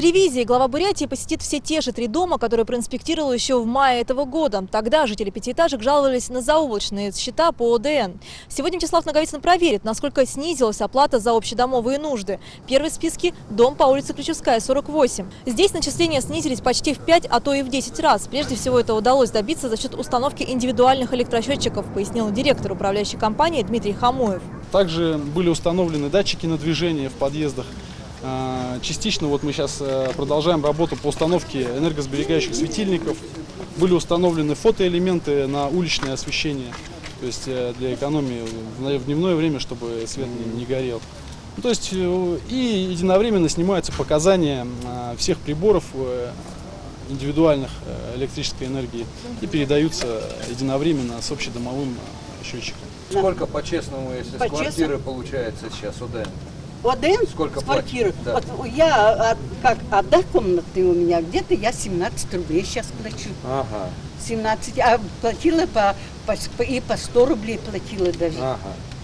ревизией глава Бурятии посетит все те же три дома, которые проинспектировал еще в мае этого года. Тогда жители пятиэтажек жаловались на заоблачные счета по ОДН. Сегодня Вячеслав Наговицын проверит, насколько снизилась оплата за общедомовые нужды. Первый в списке – дом по улице Ключевская, 48. Здесь начисления снизились почти в 5, а то и в 10 раз. Прежде всего это удалось добиться за счет установки индивидуальных электросчетчиков, пояснил директор управляющей компании Дмитрий Хамоев. Также были установлены датчики на движение в подъездах. А, Частично вот мы сейчас э, продолжаем работу по установке энергосберегающих светильников. Были установлены фотоэлементы на уличное освещение, то есть э, для экономии в дневное время, чтобы свет не, горел. Ну, то есть э, и единовременно снимаются показания а, всех приборов индивидуальных электрической энергии и передаются единовременно с общедомовым счетчиком. Сколько по-честному, если По-честному? с квартиры получается сейчас УДН? ОДН Сколько с квартиры. Да. Вот я, а, как, одна комната у меня, где-то я 17 рублей сейчас плачу. Ага, 17, а платила по, по, по- и по 100 рублей платила даже. ага.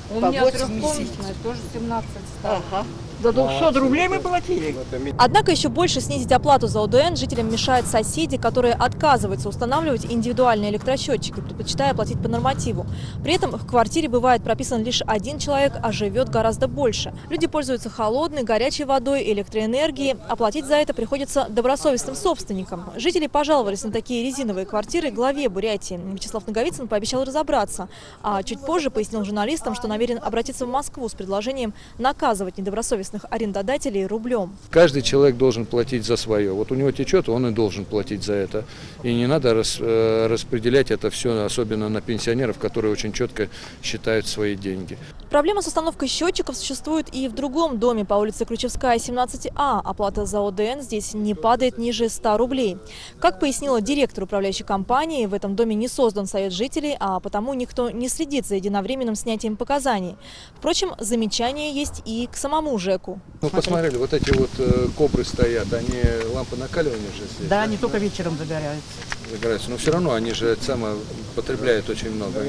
У По меня 80. трехкомнатная, тоже 17 стало. Ага. До 200 рублей мы платили. Однако еще больше снизить оплату за ОДН жителям мешают соседи, которые отказываются устанавливать индивидуальные электросчетчики, предпочитая платить по нормативу. При этом в квартире бывает прописан лишь один человек, а живет гораздо больше. Люди пользуются холодной, горячей водой, электроэнергией. Оплатить за это приходится добросовестным собственникам. Жители пожаловались на такие резиновые квартиры главе Бурятии. Вячеслав Наговицын пообещал разобраться. А чуть позже пояснил журналистам, что намерен обратиться в Москву с предложением наказывать недобросовестных арендодателей рублем. Каждый человек должен платить за свое. Вот у него течет, он и должен платить за это. И не надо рас- э, распределять это все, особенно на пенсионеров, которые очень четко считают свои деньги. Проблема с установкой счетчиков существует и в другом доме по улице Ключевская, 17А. Оплата за ОДН здесь не падает ниже 100 рублей. Как пояснила директор управляющей компании, в этом доме не создан совет жителей, а потому никто не следит за единовременным снятием показаний. Впрочем, замечания есть и к самому ЖЭКу. Ну, посмотрели, вот эти вот э, кобры стоят, они лампы накаливания же здесь Да, они только вечером загораются. загораются, но все равно они же это самое, потребляют очень много.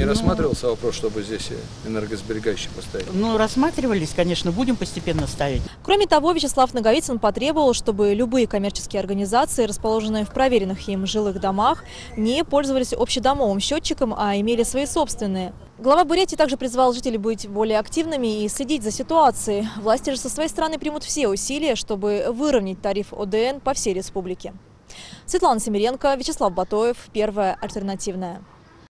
Не рассматривался вопрос, чтобы здесь энергосберегающие поставить? Ну, рассматривались, конечно, будем постепенно ставить. Кроме того, Вячеслав Наговицын потребовал, чтобы любые коммерческие организации, расположенные в проверенных им жилых домах, не пользовались общедомовым счетчиком, а имели свои собственные. Глава Бурятии также призвал жителей быть более активными и следить за ситуацией. Власти же со своей стороны примут все усилия, чтобы выровнять тариф ОДН по всей республике. Светлана Семиренко, Вячеслав Батоев, Первая альтернативная.